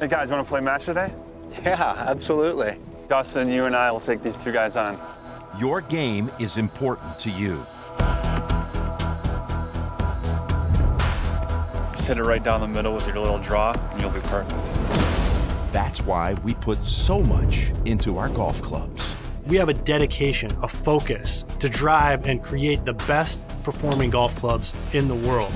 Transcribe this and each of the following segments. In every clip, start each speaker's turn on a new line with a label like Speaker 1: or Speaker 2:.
Speaker 1: Hey guys, want to play match today?
Speaker 2: Yeah, absolutely.
Speaker 1: Dustin, you and I will take these two guys on.
Speaker 3: Your game is important to you.
Speaker 1: Just hit it right down the middle with your little draw, and you'll be perfect.
Speaker 3: That's why we put so much into our golf clubs.
Speaker 4: We have a dedication, a focus to drive and create the best performing golf clubs in the world.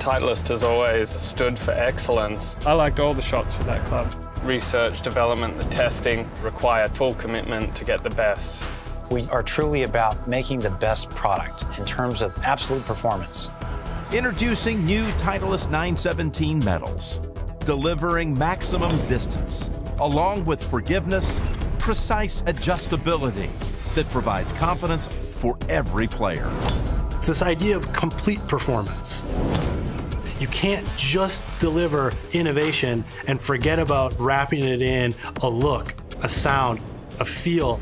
Speaker 5: Titleist has always stood for excellence.
Speaker 6: I liked all the shots for that club.
Speaker 5: Research, development, the testing require full commitment to get the best.
Speaker 2: We are truly about making the best product in terms of absolute performance.
Speaker 3: Introducing new Titleist 917 metals, delivering maximum distance, along with forgiveness, precise adjustability that provides confidence for every player.
Speaker 4: It's this idea of complete performance. You can't just deliver innovation and forget about wrapping it in a look, a sound, a feel.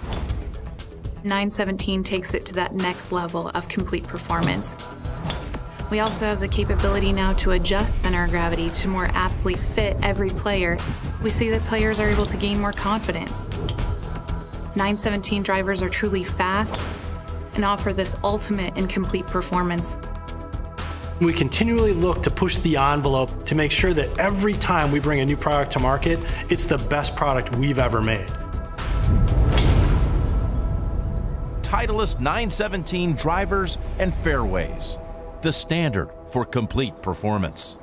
Speaker 7: 917 takes it to that next level of complete performance. We also have the capability now to adjust center of gravity to more aptly fit every player. We see that players are able to gain more confidence. 917 drivers are truly fast and offer this ultimate and complete performance.
Speaker 4: We continually look to push the envelope to make sure that every time we bring a new product to market, it's the best product we've ever made.
Speaker 3: Titleist 917 drivers and fairways, the standard for complete performance.